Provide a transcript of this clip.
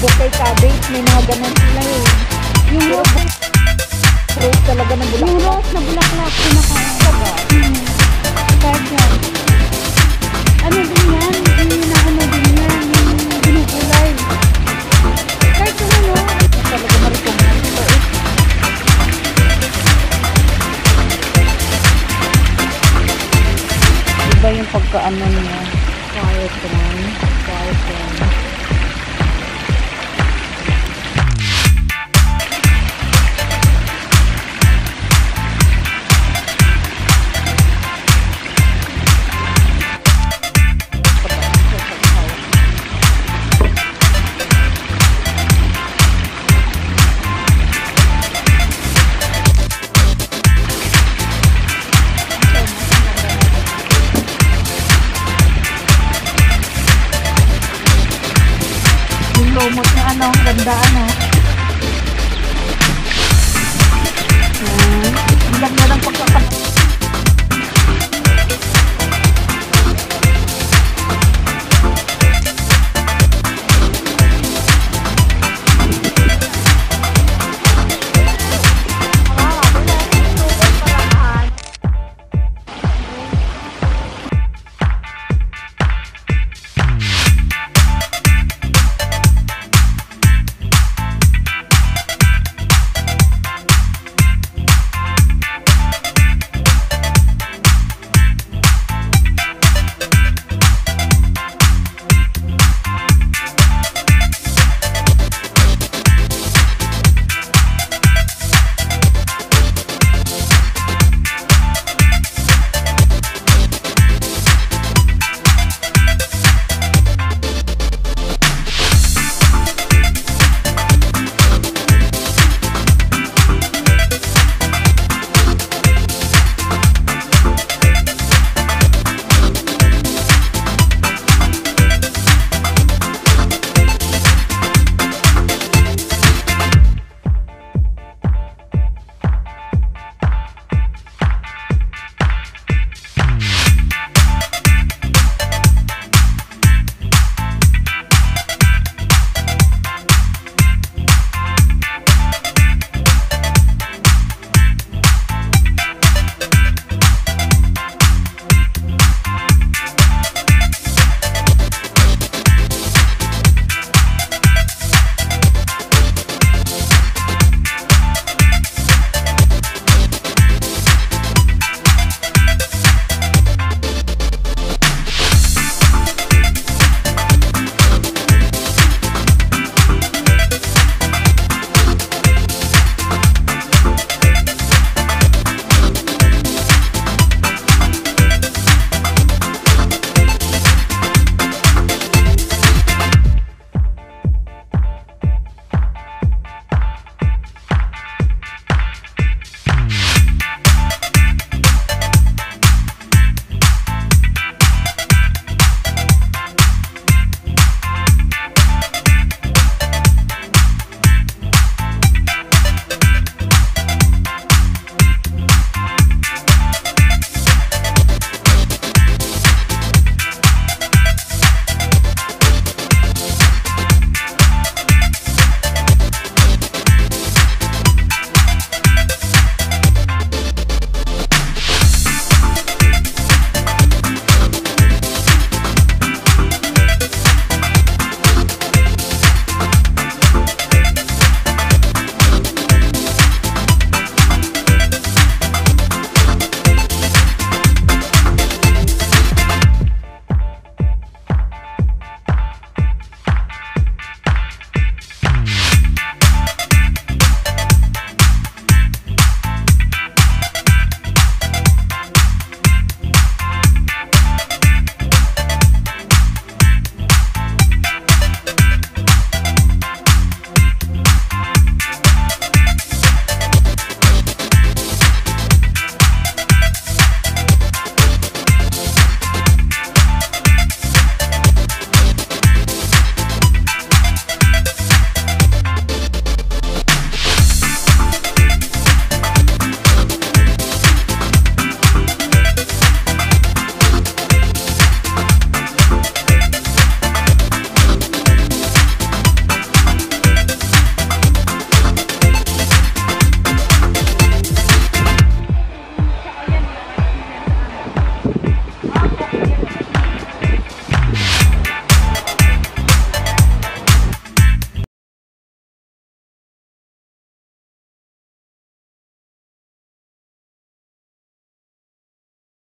bouquet cabbage, may mga ganun sila eh. Yung rose, rose talaga na bulaklak. Yung rose na bulaklak, pinakasaba. Hmm. Kahit yan. Ano din yan? Ano na ano din yan? Yung binukulay. Kahit yung ano. Talaga marikoman ito eh. Diba yung pagkaano niya? promote niya ano, ano. Hmm, ang ganda ano. Yan. Ilang na lang pagkakas.